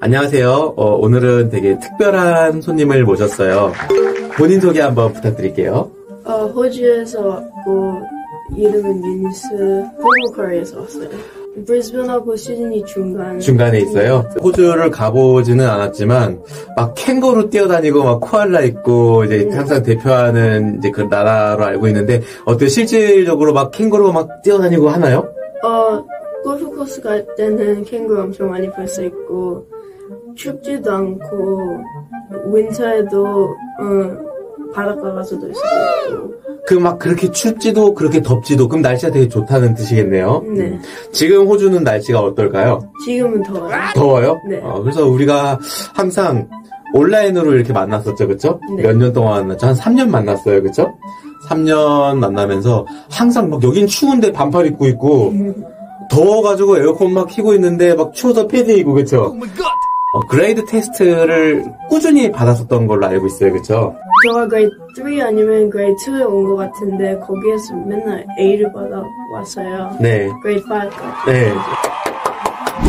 안녕하세요. 어, 오늘은 되게 특별한 손님을 모셨어요. 본인 소개 한번 부탁드릴게요. 어, 호주에서 왔고 이름은 유니스 호보커리에서 왔어요. 브리즈번하고 시드니 중간 중간에 있어요. 호주를 가보지는 않았지만 막 캥거루 뛰어다니고 막 코알라 있고 이제 항상 대표하는 이제 그 나라로 알고 있는데 어때 실질적으로 막 캥거루 막 뛰어다니고 하나요? 어 골프 코스 갈 때는 캥거루 엄청 많이 볼 수 있고 춥지도 않고 윈터에도 어, 바닷가 가서 놀 수도 있고 그 막 그렇게 춥지도 그렇게 덥지도 그럼 날씨가 되게 좋다는 뜻이겠네요. 네 지금 호주는 날씨가 어떨까요? 지금은 더워요. 더워요? 네. 어, 그래서 우리가 항상 온라인으로 이렇게 만났었죠, 그쵸? 네. 몇년 동안 만났죠? 한 3년 만났어요, 그쵸? 3년 만나면서 항상 막 여긴 추운데 반팔 입고 있고 더워가지고 에어컨 막 키고 있는데 막 추워서 패딩 입고 그쵸? 어, grade 테스트를 꾸준히 받았었던 걸로 알고 있어요, 그쵸? 저가 grade 3 아니면 grade 2에 온 것 같은데 거기에서 맨날 A를 받아 왔어요. 네. grade 5. 네.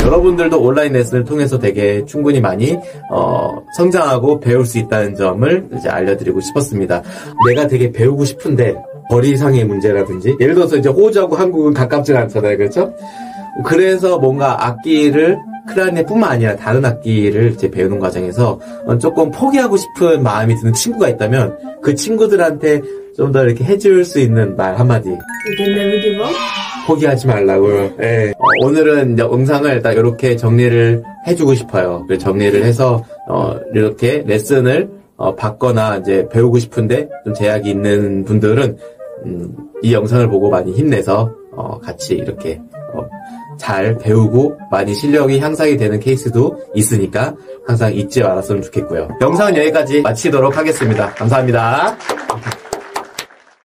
여러분들도 온라인 레슨을 통해서 되게 충분히 많이 어, 성장하고 배울 수 있다는 점을 이제 알려드리고 싶었습니다. 내가 되게 배우고 싶은데 거리상의 문제라든지 예를 들어서 이제 호주하고 한국은 가깝지가 않잖아요, 그렇죠? 그래서 뭔가 악기를 클라리넷뿐만 아니라 다른 악기를 이제 배우는 과정에서 어, 조금 포기하고 싶은 마음이 드는 친구가 있다면 그 친구들한테 좀 더 이렇게 해줄 수 있는 말 한마디 You can. 포기하지 말라고요. 예. 어, 오늘은 영상을 딱 이렇게 정리를 해주고 싶어요. 그래서 정리를 해서 어, 이렇게 레슨을 어, 받거나 이제 배우고 싶은데 좀 제약이 있는 분들은 음, 이 영상을 보고 많이 힘내서 어, 같이 이렇게 어, 잘 배우고 많이 실력이 향상이 되는 케이스도 있으니까 항상 잊지 말았으면 좋겠고요. 영상은 여기까지 마치도록 하겠습니다. 감사합니다.